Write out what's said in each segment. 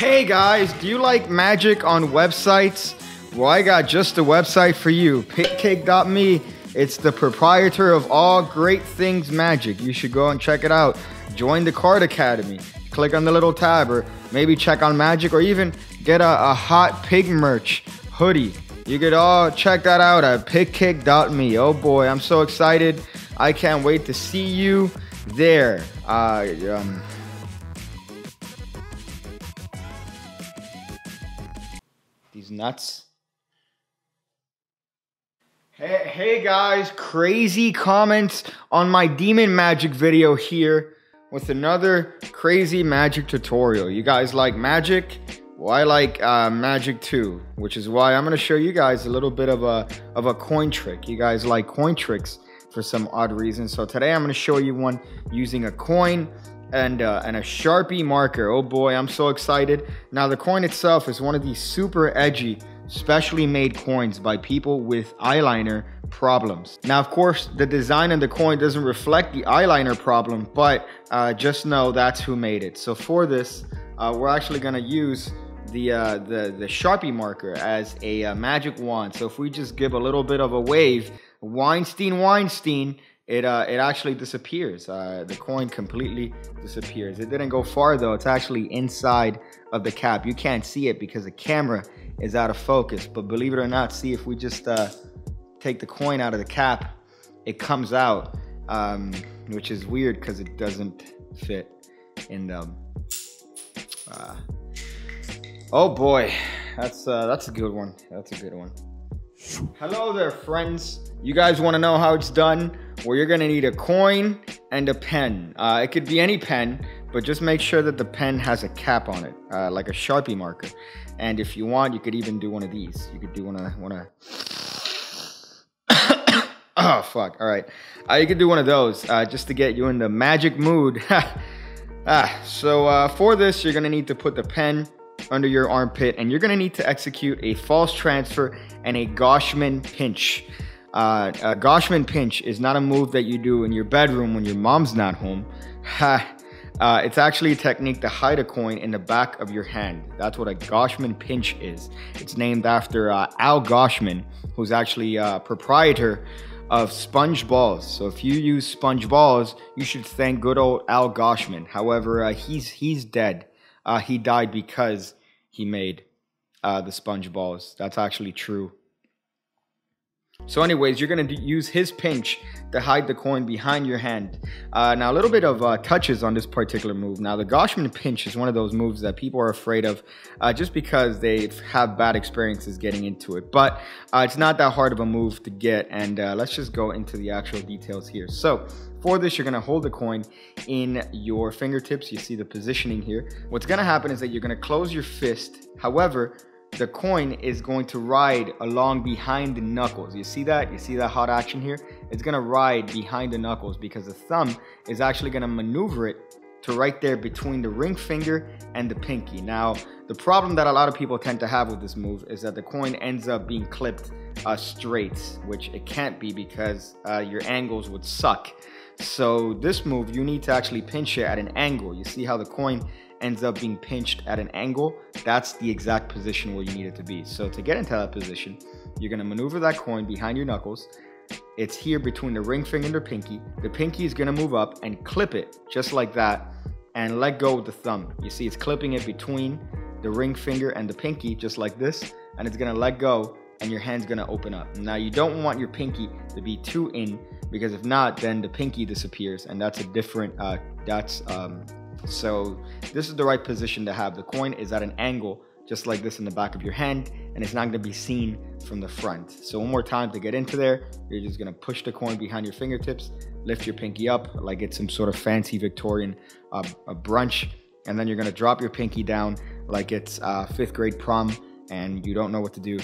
Hey guys, do you like magic on websites? Well, I got just a website for you, pigcake.me. It's the proprietor of all great things magic. You should go and check it out. Join the Card Academy. Click on the little tab or maybe check on magic or even get a, a hot pig merch hoodie. You could all check that out at pigcake.me. Oh boy, I'm so excited. I can't wait to see you there. Uh, um, nuts. Hey, hey guys, crazy comments on my demon magic video here with another crazy magic tutorial. You guys like magic? Well, I like uh, magic too, which is why I'm gonna show you guys a little bit of a of a coin trick. You guys like coin tricks for some odd reason. So today I'm gonna show you one using a coin and uh, and a Sharpie marker. Oh boy, I'm so excited. Now the coin itself is one of these super edgy, specially made coins by people with eyeliner problems. Now, of course, the design of the coin doesn't reflect the eyeliner problem, but uh, just know that's who made it. So for this, uh, we're actually gonna use the, uh, the, the Sharpie marker as a uh, magic wand. So if we just give a little bit of a wave, Weinstein, Weinstein, it, uh, it actually disappears. Uh, the coin completely disappears. It didn't go far though. It's actually inside of the cap. You can't see it because the camera is out of focus. But believe it or not, see if we just uh, take the coin out of the cap, it comes out, um, which is weird because it doesn't fit in the. Uh, oh boy, that's uh, that's a good one. That's a good one. Hello there, friends. You guys want to know how it's done? Well, you're gonna need a coin and a pen. Uh, it could be any pen, but just make sure that the pen has a cap on it, uh, like a Sharpie marker. And if you want, you could even do one of these. You could do one of one of. oh fuck! All right, uh, you could do one of those uh, just to get you in the magic mood. ah, so uh, for this, you're gonna need to put the pen under your armpit, and you're gonna need to execute a false transfer and a Goshman pinch. Uh, a Goshman pinch is not a move that you do in your bedroom when your mom's not home. uh, it's actually a technique to hide a coin in the back of your hand. That's what a Goshman pinch is. It's named after uh, Al Goshman, who's actually a proprietor of sponge balls. So if you use sponge balls, you should thank good old Al Goshman. However, uh, he's he's dead. Uh, he died because he made uh, the sponge balls. That's actually true. So anyways, you're going to use his pinch to hide the coin behind your hand. Uh, now, a little bit of uh, touches on this particular move. Now, the Goshman pinch is one of those moves that people are afraid of uh, just because they have bad experiences getting into it. But uh, it's not that hard of a move to get. And uh, let's just go into the actual details here. So for this, you're gonna hold the coin in your fingertips. You see the positioning here. What's gonna happen is that you're gonna close your fist. However, the coin is going to ride along behind the knuckles. You see that? You see that hot action here? It's gonna ride behind the knuckles because the thumb is actually gonna maneuver it to right there between the ring finger and the pinky. Now, the problem that a lot of people tend to have with this move is that the coin ends up being clipped uh, straight, which it can't be because uh, your angles would suck. So this move, you need to actually pinch it at an angle. You see how the coin ends up being pinched at an angle, that's the exact position where you need it to be. So to get into that position, you're gonna maneuver that coin behind your knuckles. It's here between the ring finger and the pinky. The pinky is gonna move up and clip it just like that and let go with the thumb. You see it's clipping it between the ring finger and the pinky just like this and it's gonna let go and your hand's gonna open up. Now you don't want your pinky to be too in because if not, then the pinky disappears and that's a different, uh, that's um, so this is the right position to have. The coin is at an angle just like this in the back of your hand and it's not going to be seen from the front. So one more time to get into there, you're just going to push the coin behind your fingertips, lift your pinky up like it's some sort of fancy Victorian uh, brunch and then you're going to drop your pinky down like it's uh, fifth grade prom and you don't know what to do.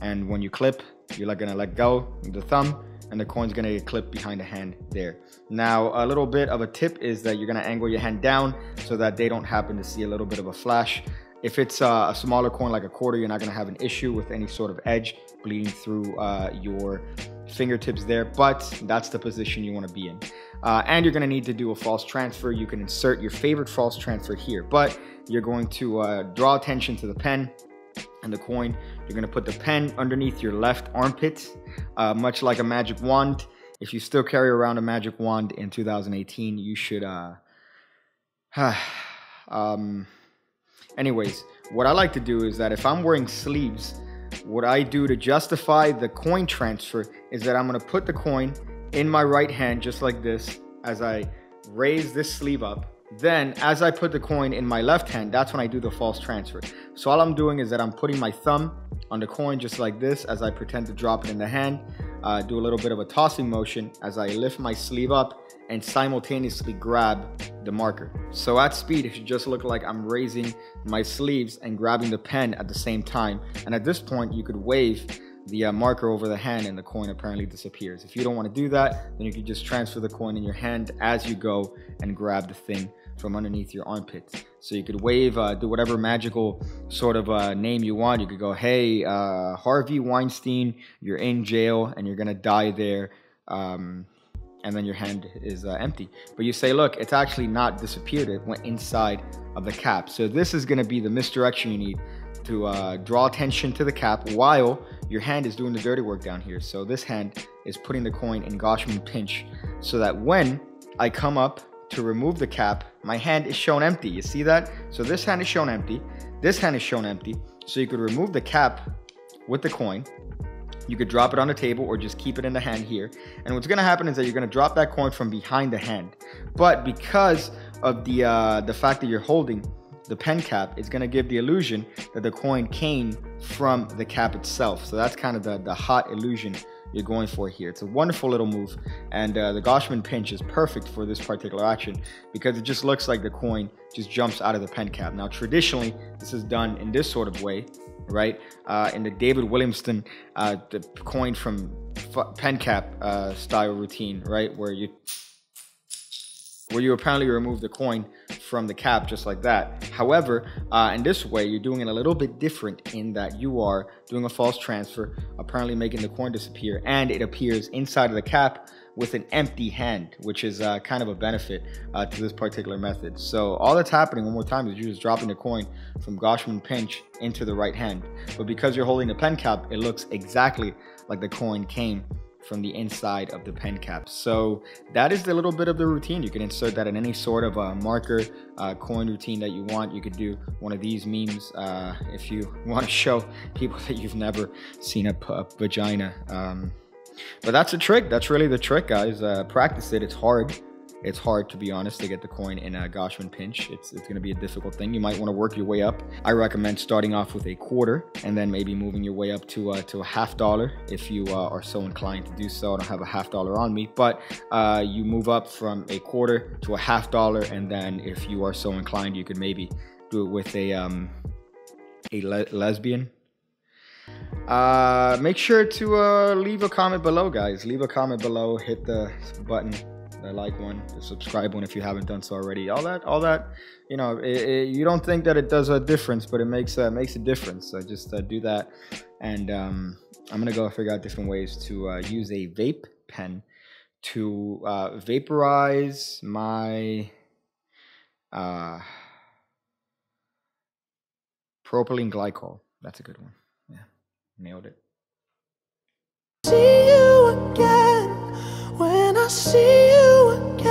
And when you clip, you're like going to let go of the thumb and the coin's gonna get clipped behind the hand there. Now, a little bit of a tip is that you're gonna angle your hand down so that they don't happen to see a little bit of a flash. If it's uh, a smaller coin like a quarter, you're not gonna have an issue with any sort of edge bleeding through uh, your fingertips there, but that's the position you wanna be in. Uh, and you're gonna need to do a false transfer. You can insert your favorite false transfer here, but you're going to uh, draw attention to the pen and the coin. You're gonna put the pen underneath your left armpit, uh, much like a magic wand. If you still carry around a magic wand in 2018, you should. Uh, um, anyways, what I like to do is that if I'm wearing sleeves, what I do to justify the coin transfer is that I'm gonna put the coin in my right hand just like this as I raise this sleeve up. Then as I put the coin in my left hand, that's when I do the false transfer. So all I'm doing is that I'm putting my thumb on the coin just like this as I pretend to drop it in the hand. Uh, do a little bit of a tossing motion as I lift my sleeve up and simultaneously grab the marker. So at speed, it should just look like I'm raising my sleeves and grabbing the pen at the same time. And at this point, you could wave the uh, marker over the hand and the coin apparently disappears. If you don't want to do that, then you can just transfer the coin in your hand as you go and grab the thing from underneath your armpits. So you could wave, uh, do whatever magical sort of uh, name you want. You could go, hey, uh, Harvey Weinstein, you're in jail and you're going to die there. Um, and then your hand is uh, empty. But you say, look, it's actually not disappeared. It went inside of the cap. So this is going to be the misdirection you need to uh, draw attention to the cap while your hand is doing the dirty work down here. So this hand is putting the coin in Goshman pinch so that when I come up to remove the cap, my hand is shown empty. You see that? So this hand is shown empty. This hand is shown empty. So you could remove the cap with the coin. You could drop it on the table or just keep it in the hand here. And what's gonna happen is that you're gonna drop that coin from behind the hand. But because of the uh, the fact that you're holding the pen cap it's going to give the illusion that the coin came from the cap itself. So that's kind of the, the hot illusion you're going for here. It's a wonderful little move, and uh, the Goshman pinch is perfect for this particular action because it just looks like the coin just jumps out of the pen cap. Now, traditionally, this is done in this sort of way, right? Uh, in the David Williamson, uh, the coin from pen cap uh, style routine, right, where you where you apparently remove the coin from the cap just like that. However, uh, in this way, you're doing it a little bit different in that you are doing a false transfer, apparently making the coin disappear, and it appears inside of the cap with an empty hand, which is uh, kind of a benefit uh, to this particular method. So all that's happening one more time is you're just dropping the coin from Goshman pinch into the right hand. But because you're holding the pen cap, it looks exactly like the coin came from the inside of the pen cap. So that is the little bit of the routine. You can insert that in any sort of a marker uh, coin routine that you want. You could do one of these memes uh, if you want to show people that you've never seen a, a vagina. Um, but that's a trick. That's really the trick, guys. Uh, practice it. It's hard it's hard to be honest to get the coin in a Goshman pinch. It's, it's going to be a difficult thing. You might want to work your way up. I recommend starting off with a quarter and then maybe moving your way up to uh, to a half dollar if you uh, are so inclined to do so. I don't have a half dollar on me, but uh, you move up from a quarter to a half dollar, and then if you are so inclined, you could maybe do it with a um, a le lesbian uh make sure to uh leave a comment below guys leave a comment below hit the button the like one, subscribe one if you haven't done so already. All that, all that, you know, it, it, you don't think that it does a difference, but it makes uh, makes a difference. So just uh, do that, and um, I'm gonna go figure out different ways to uh, use a vape pen to uh, vaporize my uh, propylene glycol. That's a good one. Yeah, nailed it. See you again I see see